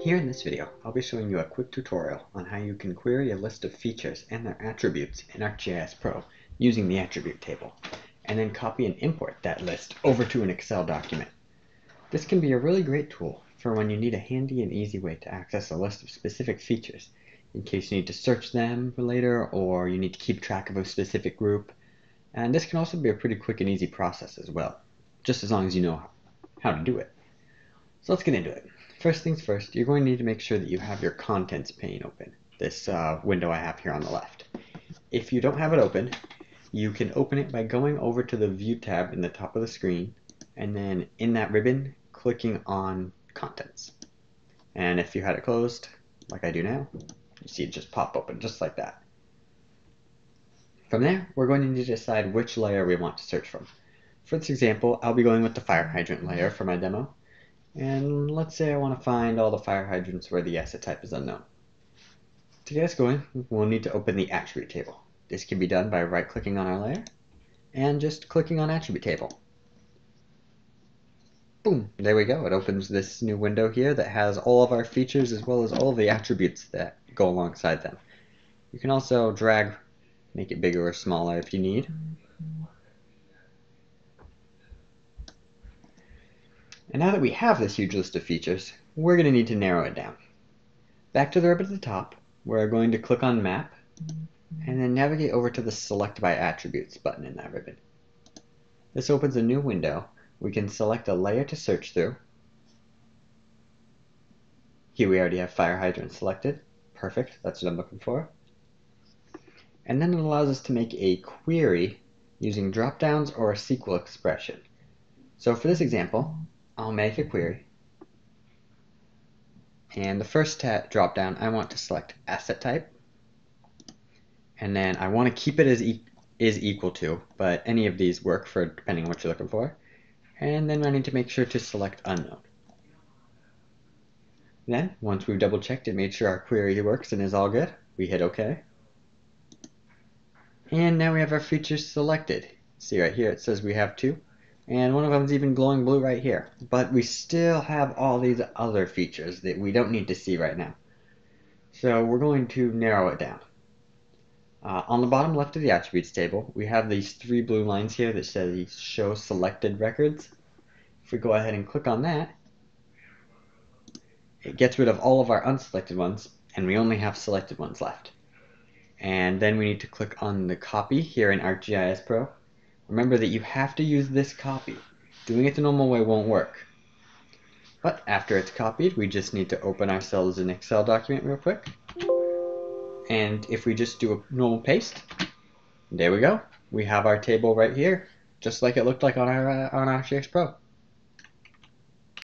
Here in this video, I'll be showing you a quick tutorial on how you can query a list of features and their attributes in ArcGIS Pro using the attribute table, and then copy and import that list over to an Excel document. This can be a really great tool for when you need a handy and easy way to access a list of specific features, in case you need to search them later or you need to keep track of a specific group. And this can also be a pretty quick and easy process as well, just as long as you know how to do it. So let's get into it. First things first, you're going to need to make sure that you have your contents pane open, this uh, window I have here on the left. If you don't have it open, you can open it by going over to the View tab in the top of the screen, and then in that ribbon, clicking on Contents. And if you had it closed, like I do now, you see it just pop open, just like that. From there, we're going to need to decide which layer we want to search from. For this example, I'll be going with the fire hydrant layer for my demo, and let's say I want to find all the fire hydrants where the asset type is unknown. To get us going, we'll need to open the attribute table. This can be done by right-clicking on our layer and just clicking on attribute table. Boom, there we go. It opens this new window here that has all of our features as well as all of the attributes that go alongside them. You can also drag, make it bigger or smaller if you need. And now that we have this huge list of features, we're going to need to narrow it down. Back to the ribbon at the top, we're going to click on Map, and then navigate over to the Select by Attributes button in that ribbon. This opens a new window. We can select a layer to search through. Here we already have fire hydrant selected. Perfect, that's what I'm looking for. And then it allows us to make a query using drop-downs or a SQL expression. So for this example, I'll make a query. And the first drop down, I want to select asset type. And then I want to keep it as e is equal to, but any of these work for depending on what you're looking for. And then I need to make sure to select unknown. Then, once we've double checked and made sure our query works and is all good, we hit OK. And now we have our features selected. See right here it says we have two and one of them is even glowing blue right here. But we still have all these other features that we don't need to see right now. So we're going to narrow it down. Uh, on the bottom left of the attributes table, we have these three blue lines here that say show selected records. If we go ahead and click on that, it gets rid of all of our unselected ones, and we only have selected ones left. And then we need to click on the copy here in ArcGIS Pro Remember that you have to use this copy. Doing it the normal way won't work. But after it's copied, we just need to open ourselves an Excel document real quick. And if we just do a normal paste, there we go. We have our table right here, just like it looked like on our uh, on ArcGIS Pro.